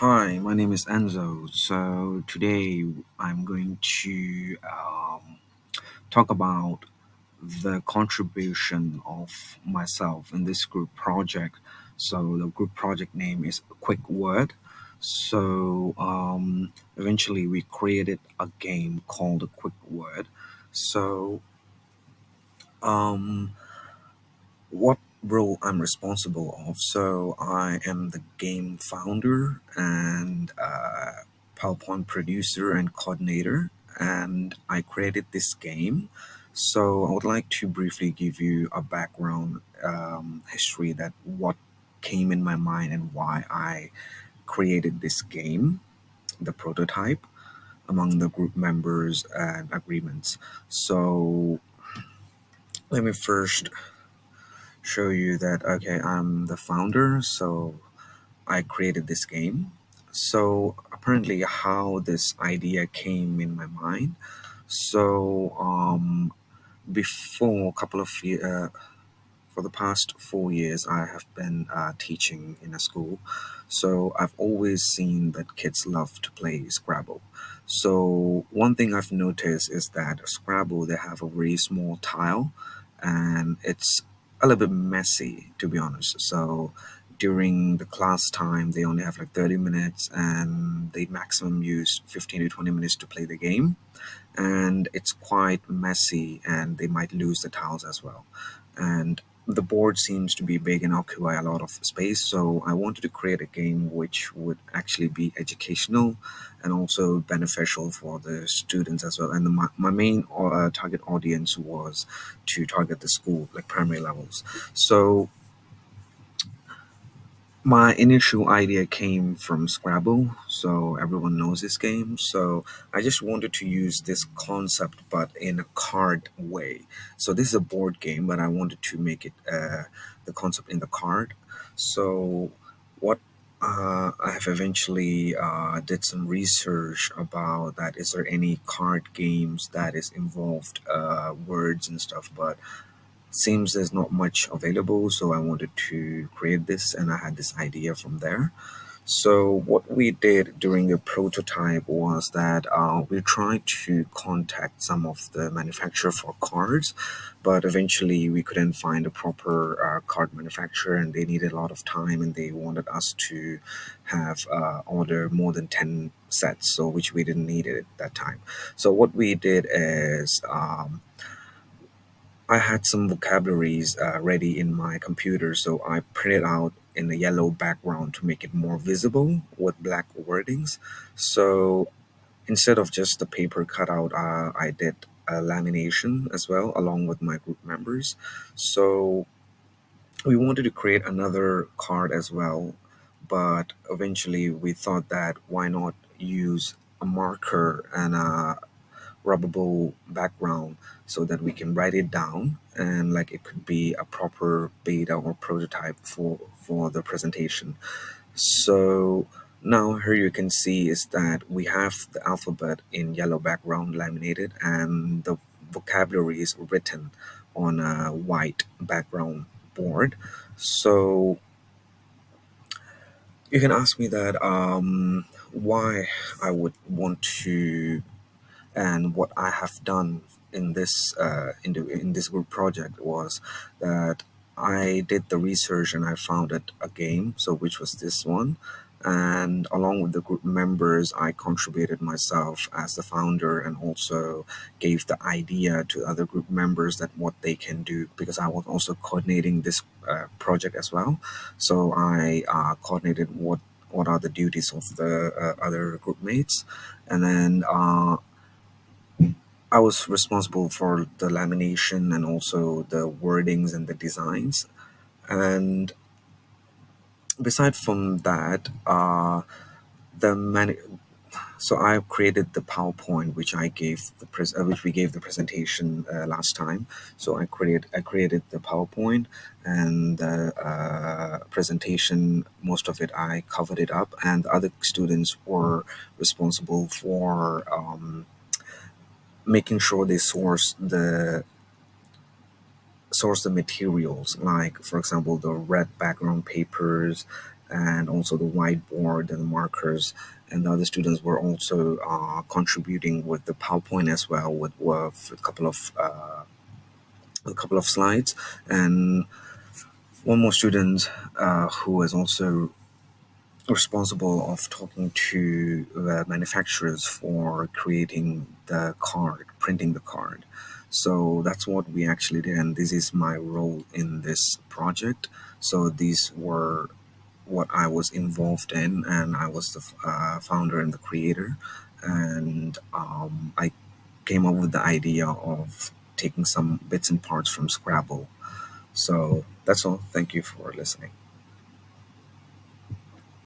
Hi, my name is Enzo. So today I'm going to um, talk about the contribution of myself in this group project. So the group project name is Quick Word. So um, eventually we created a game called Quick Word. So um, what role I'm responsible of. So I am the game founder and uh, PowerPoint producer and coordinator, and I created this game. So I would like to briefly give you a background um, history that what came in my mind and why I created this game, the prototype among the group members and agreements. So let me first show you that okay I'm the founder so I created this game. So apparently how this idea came in my mind. So um before a couple of years uh, for the past four years I have been uh, teaching in a school. So I've always seen that kids love to play Scrabble. So one thing I've noticed is that Scrabble they have a very small tile and it's a little bit messy to be honest. So during the class time they only have like 30 minutes and they maximum use 15 to 20 minutes to play the game. And it's quite messy and they might lose the tiles as well. And the board seems to be big and occupy a lot of space so i wanted to create a game which would actually be educational and also beneficial for the students as well. And the, my, my main uh, target audience was to target the school like primary levels. So my initial idea came from Scrabble, so everyone knows this game. So I just wanted to use this concept, but in a card way. So this is a board game, but I wanted to make it uh, the concept in the card. So what uh, I have eventually uh, did some research about that. Is there any card games that is involved uh, words and stuff? But seems there's not much available so I wanted to create this and I had this idea from there. So what we did during the prototype was that uh, we tried to contact some of the manufacturer for cards but eventually we couldn't find a proper uh, card manufacturer and they needed a lot of time and they wanted us to have uh, order more than 10 sets so which we didn't need it at that time. So what we did is um, I had some vocabularies uh, ready in my computer, so I printed out in a yellow background to make it more visible with black wordings. So instead of just the paper cutout, uh, I did a lamination as well, along with my group members. So we wanted to create another card as well, but eventually we thought that why not use a marker and a rubbable background so that we can write it down and like it could be a proper beta or prototype for for the presentation. So now here you can see is that we have the alphabet in yellow background laminated and the vocabulary is written on a white background board. So you can ask me that um, why I would want to and what I have done in this uh, in, the, in this group project was that I did the research and I founded a game so which was this one. And along with the group members I contributed myself as the founder and also gave the idea to other group members that what they can do because I was also coordinating this uh, project as well. So I uh, coordinated what what are the duties of the uh, other group mates. And then uh, I was responsible for the lamination and also the wordings and the designs. And beside from that, uh, the many, so I created the PowerPoint which I gave the pres uh, which we gave the presentation uh, last time. So I created I created the PowerPoint and the uh, presentation. Most of it I covered it up, and other students were responsible for. Um, making sure they source the source the materials like for example the red background papers and also the whiteboard and the markers. And the other students were also uh, contributing with the PowerPoint as well, with, with a couple of uh, a couple of slides. And one more student uh, who is also responsible of talking to the manufacturers for creating the card, printing the card. So that's what we actually did, and this is my role in this project. So these were what I was involved in, and I was the uh, founder and the creator, and um, I came up with the idea of taking some bits and parts from Scrabble. So that's all. Thank you for listening.